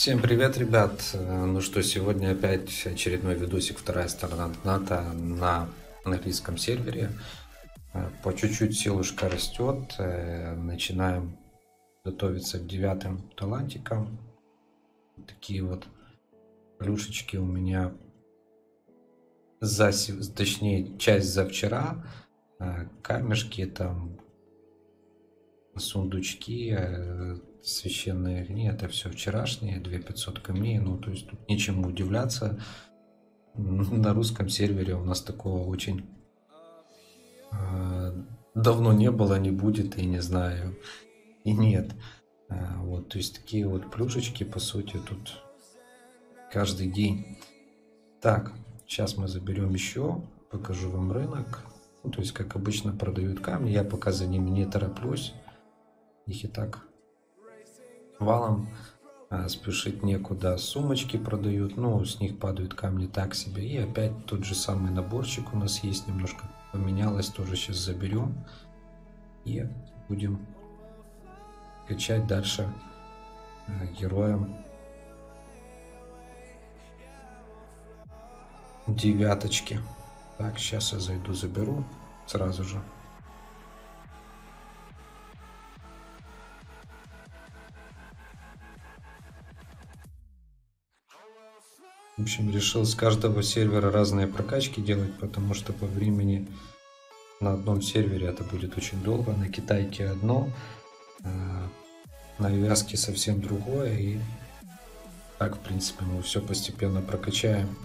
Всем привет, ребят! Ну что, сегодня опять очередной видосик «Вторая сторона НАТО» на английском сервере. По чуть-чуть силушка растет, начинаем готовиться к девятым талантикам. Такие вот плюшечки у меня за, точнее, часть за вчера, камешки там, сундучки, священные огни, это все вчерашние, 2500 камней, ну, то есть тут нечему удивляться. На русском сервере у нас такого очень э, давно не было, не будет, и не знаю, и нет. Э, вот, то есть такие вот плюшечки, по сути, тут каждый день. Так, сейчас мы заберем еще, покажу вам рынок. Ну, то есть, как обычно, продают камни, я пока за ними не тороплюсь. Их и так валом а, спешить некуда. Сумочки продают, ну, с них падают камни так себе. И опять тот же самый наборчик у нас есть, немножко поменялось, тоже сейчас заберем. И будем качать дальше а, героям девяточки. Так, сейчас я зайду, заберу сразу же. Общем, решил с каждого сервера разные прокачки делать, потому что по времени на одном сервере это будет очень долго. На китайке одно, а на вязке совсем другое. И так, в принципе, мы все постепенно прокачаем.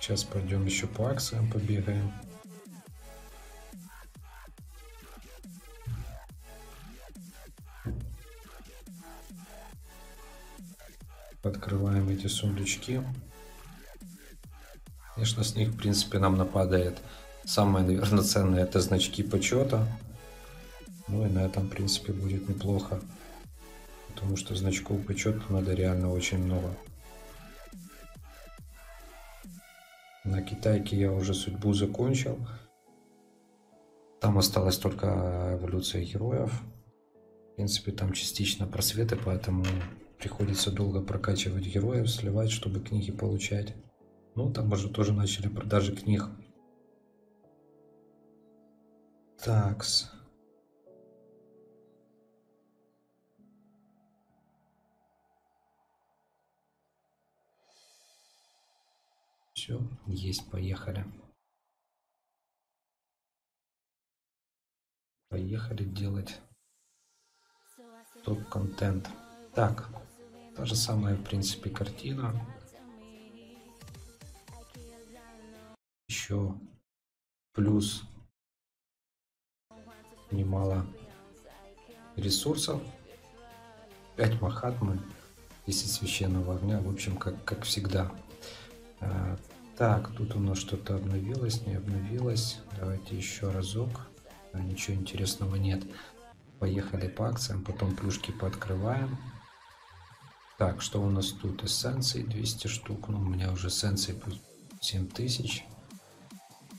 Сейчас пойдем еще по акциям побегаем. Открываем эти сундучки. Конечно, с них, в принципе, нам нападает самое, наверное, ценное это значки почета. Ну и на этом, в принципе, будет неплохо. Потому что значков почета надо реально очень много. На китайке я уже судьбу закончил. Там осталась только эволюция героев. В принципе, там частично просветы, поэтому Приходится долго прокачивать героев, сливать, чтобы книги получать. Ну, там уже тоже начали продажи книг. Такс. Все, есть, поехали. Поехали делать топ-контент. Так, Та же самая, в принципе, картина. Еще плюс немало ресурсов. 5 махатмы, 10 священного огня, в общем, как, как всегда. А, так, тут у нас что-то обновилось, не обновилось. Давайте еще разок. А, ничего интересного нет. Поехали по акциям, потом плюшки пооткрываем. Так, что у нас тут? Эссенции 200 штук. Ну, у меня уже эссенции 7000.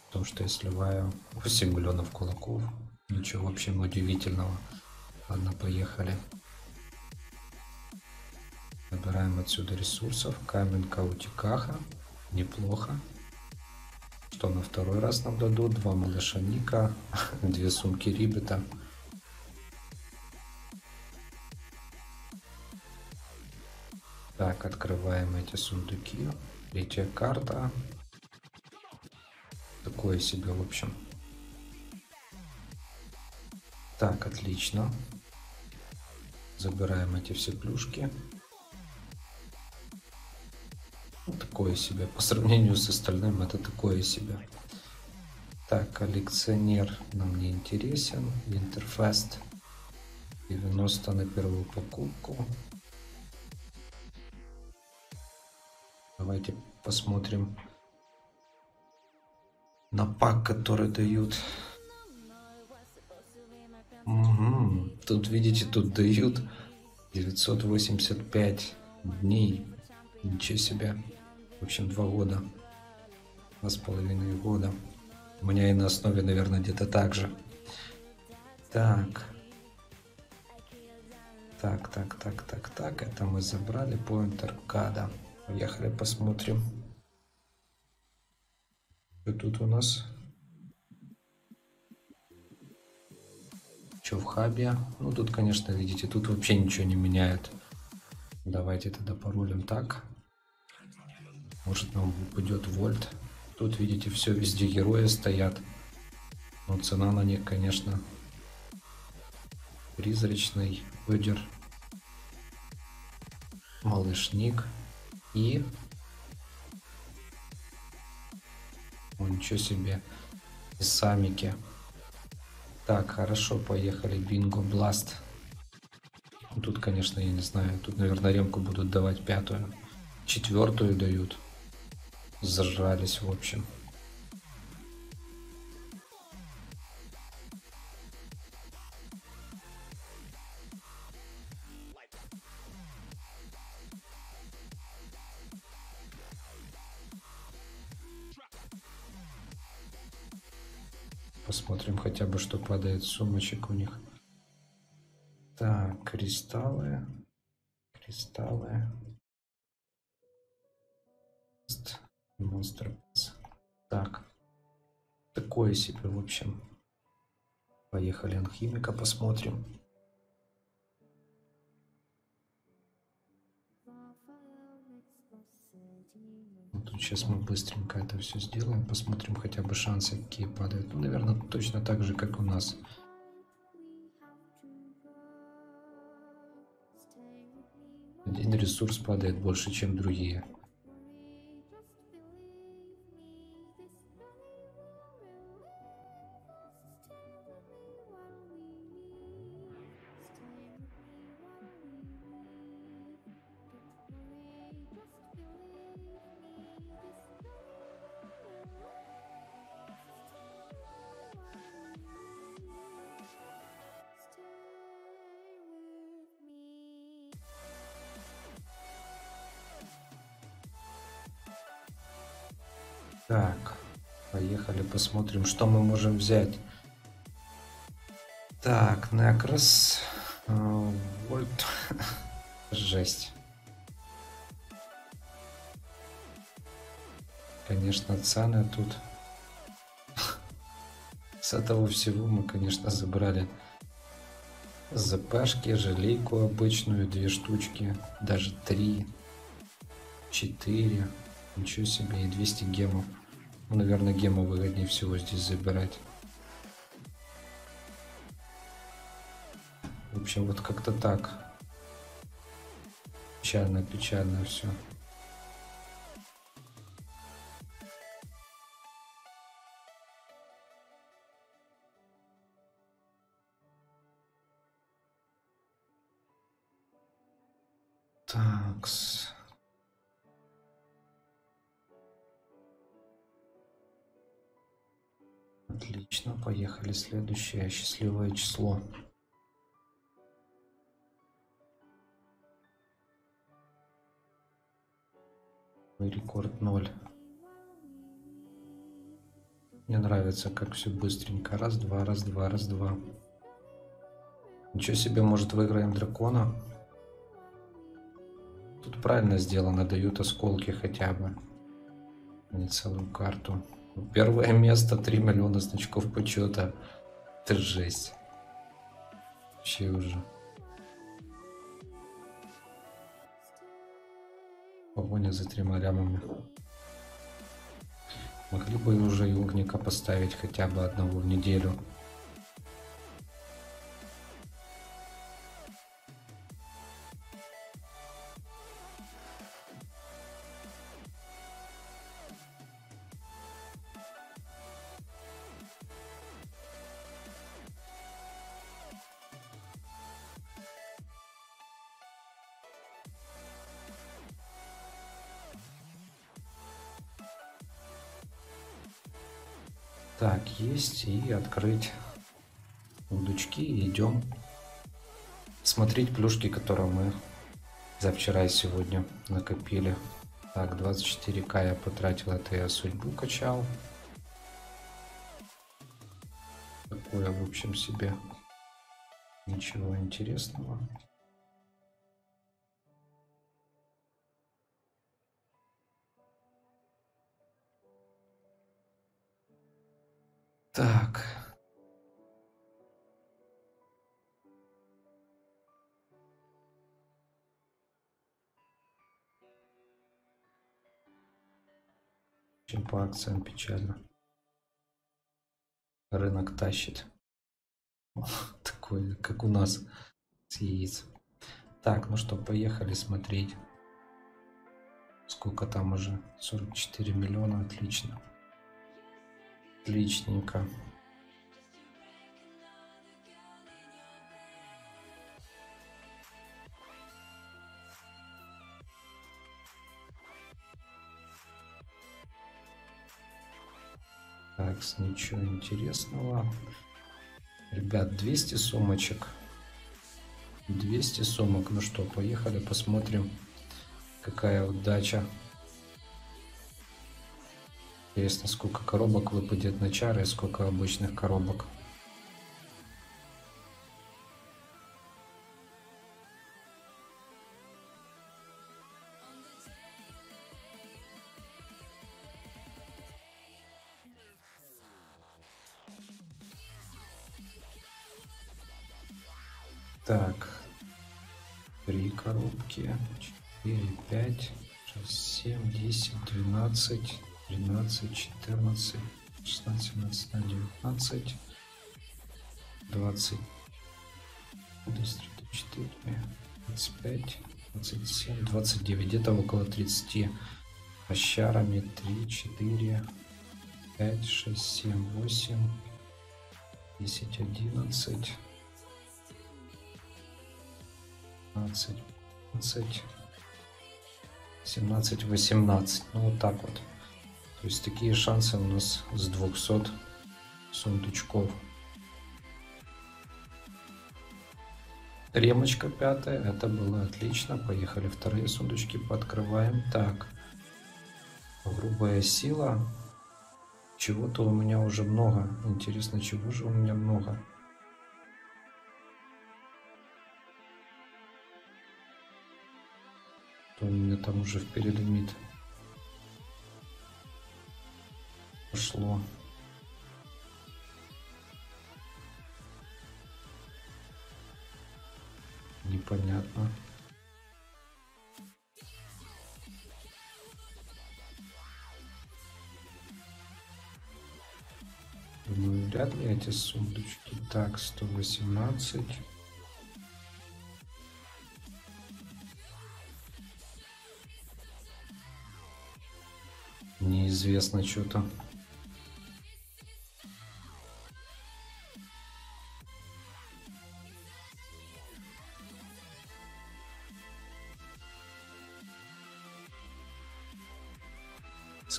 Потому что я сливаю 8 миллионов кулаков. Ничего, в общем, удивительного. Ладно, поехали. Набираем отсюда ресурсов. Камень Каутикаха. Неплохо. Что на второй раз нам дадут? Два малыша Ника. Две сумки Рибета. Так, открываем эти сундуки. Третья карта. Такое себе, в общем. Так, отлично. Забираем эти все плюшки. Ну, такое себе. По сравнению с остальным это такое себе. Так, коллекционер нам не интересен. Винтерфест 90 на первую покупку. Давайте посмотрим на пак, который дают. Угу. Тут, видите, тут дают 985 дней. Ничего себе. В общем, два года. Два с половиной года. У меня и на основе, наверное, где-то так же. Так. Так, так, так, так, так. Это мы забрали. Point аркада. Поехали посмотрим. Что тут у нас? Что в хабе? Ну, тут, конечно, видите, тут вообще ничего не меняет. Давайте тогда паролем так. Может, нам упадет вольт. Тут, видите, все везде герои стоят. Но цена на них, конечно, призрачный, Одер, малышник и... О, ничего себе, и самики. Так, хорошо, поехали, бинго, бласт. Тут, конечно, я не знаю, тут, наверное, ремку будут давать пятую. Четвертую дают. Зажрались, в общем. Посмотрим хотя бы, что падает сумочек у них. Так, кристаллы. Кристаллы. Монстр. Так. Такое себе, в общем. Поехали алхимика посмотрим. Тут сейчас мы быстренько это все сделаем. Посмотрим хотя бы шансы, какие падают. Ну, наверное, точно так же, как у нас. Один ресурс падает больше, чем другие. Так, поехали посмотрим, что мы можем взять. Так, Некрос. Э, вольт. Жесть. Конечно, цены тут. С этого всего мы, конечно, забрали ЗПшки, желейку обычную, две штучки, даже три, четыре. Ничего себе, и 200 гемов. Ну, наверное, гема выгоднее всего здесь забирать. В общем, вот как-то так. Печально, печально все. Отлично, поехали. Следующее счастливое число. Рекорд 0. Мне нравится, как все быстренько. Раз, два, раз, два, раз, два. Ничего себе, может выиграем дракона? Тут правильно сделано, дают осколки хотя бы. А не целую карту. Первое место, 3 миллиона значков почета. Это жесть. Вообще уже. Погоня за тремя лямами. Могли бы уже югника поставить хотя бы одного в неделю. Так, есть. И открыть удочки. Идем смотреть плюшки, которые мы за вчера и сегодня накопили. Так, 24к я потратил, это я судьбу качал. Такое, в общем, себе. Ничего интересного. Так. Чем по акциям печально. Рынок тащит. Такой, как у нас с яиц. Так, ну что, поехали смотреть. Сколько там уже? 44 миллиона, отлично. Отличненько. Так, ничего интересного. Ребят, 200 сумочек. 200 сумок. Ну что, поехали, посмотрим, какая удача. Интересно, сколько коробок выпадет на чары и сколько обычных коробок. Так, три коробки, четыре, пять, шесть, семь, десять, двенадцать, тринадцать, четырнадцать, шестнадцать, семнадцать, девятнадцать, двадцать, двадцать четыре, двадцать пять, двадцать семь, двадцать девять, где-то около тридцати пощарами, три, четыре, пять, шесть, семь, восемь, десять, одиннадцать. 15, 15, 17, 18. Ну, вот так вот. То есть такие шансы у нас с 200 сундучков. Ремочка пятая, это было отлично. Поехали вторые сундучки, пооткрываем. Так, грубая сила. Чего-то у меня уже много. Интересно, чего же у меня много? то у меня там уже в перелимит пошло. Непонятно. Думаю, вряд ли эти сундучки. Так, 118. неизвестно что-то.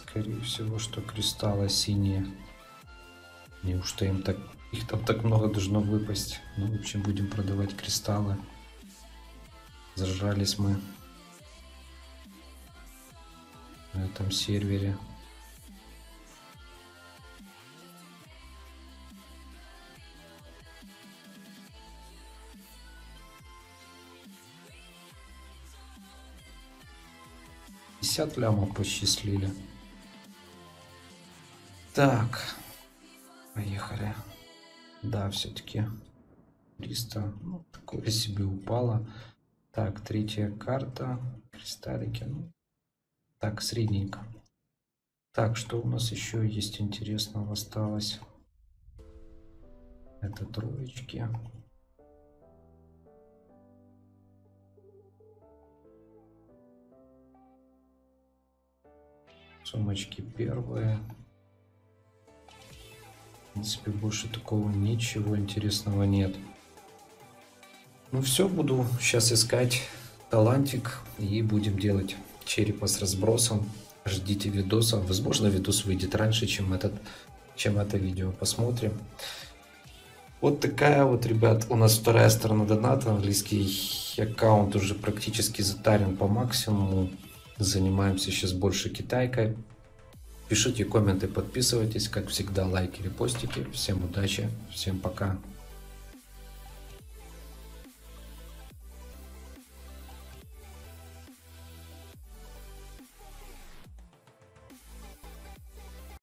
Скорее всего, что кристаллы синие. Неужто им так... Их там так много должно выпасть. Ну, в общем, будем продавать кристаллы. Зажрались мы на этом сервере. Пятьдесят лямов посчастливили. Так, поехали. Да, все-таки 300, ну, такое себе упало. Так, третья карта, кристаллики, ну, так, средненько. Так, что у нас еще есть интересного осталось? Это троечки. Сумочки первые. Принципе, больше такого ничего интересного нет. Ну все, буду сейчас искать талантик и будем делать черепа с разбросом. Ждите видоса. Возможно, видос выйдет раньше, чем, этот, чем это видео. Посмотрим. Вот такая вот, ребят, у нас вторая сторона доната. Английский аккаунт уже практически затарен по максимуму. Занимаемся сейчас больше китайкой. Пишите комменты, подписывайтесь. Как всегда, лайки, репостики. Всем удачи, всем пока.